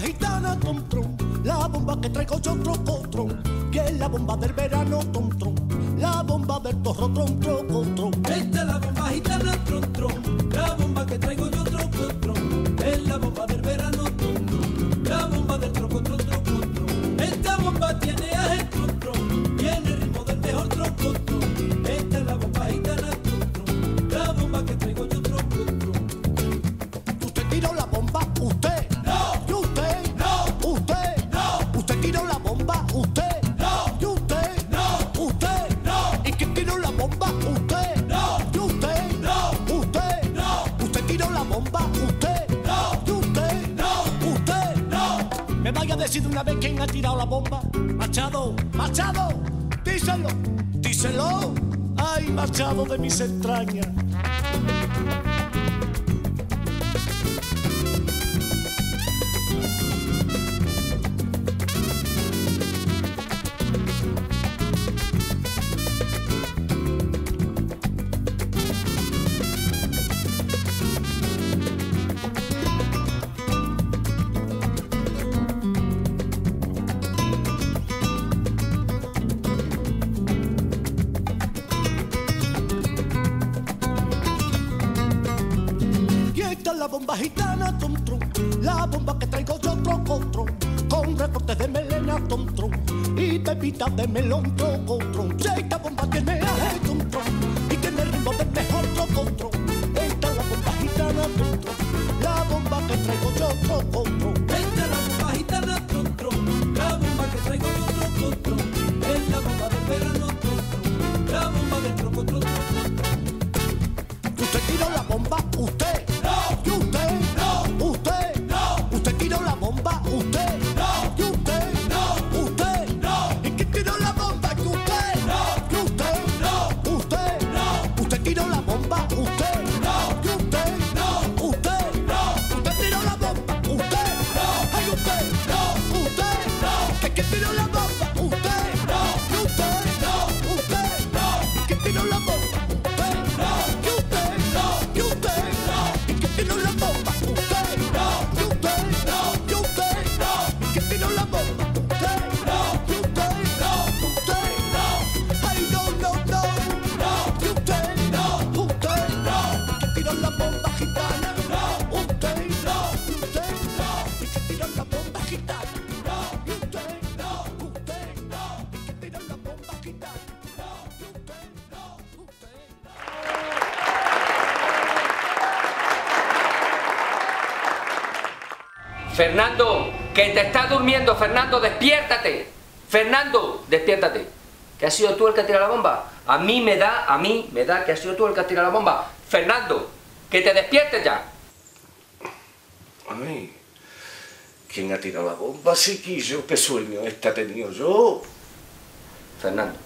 gitana, tron, tron. La bomba que traigo yo, trocotron. Que es la bomba del verano, tron, tron. La bomba del torro, tron, trocotron. Esta es la bomba gitana, tron, tron. Me vaya a decir de una vez quién ha tirado la bomba. Machado, Machado, díselo, díselo. Ay, Machado de mis entrañas. La bomba gitana, tron. La bomba que traigo yo, troco, tron. Con recortes de melena, tron, tron. Y pepitas de melón, troco, tron. Y esta bomba tiene aje, bomba, usted. No. Usted. No. Usted. No. ¿Y quién tiró la bomba? ¿Y usted? No. ¿Y usted? No. ¿Usted? No. ¿Usted tiró la bomba? ¿Usted? No. ¿Y usted? No. ¿Usted? No. ¿Usted tiró la bomba? ¿Usted? No. ¿Ay, usted? No. ¿Usted? No. ¿Que quién tiró la bomba? ¿Usted? No. ¿Y usted? No. ¿Usted? No. ¿Quién tiró la? Fernando, que te estás durmiendo, Fernando, despiértate. Fernando, despiértate. ¿Que has sido tú el que ha tirado la bomba? A mí me da, a mí me da que has sido tú el que ha tirado la bomba. Fernando, que te despiertes ya. Ay, ¿quién ha tirado la bomba, chiquillo? ¿Qué sueño este ha tenido yo? Fernando,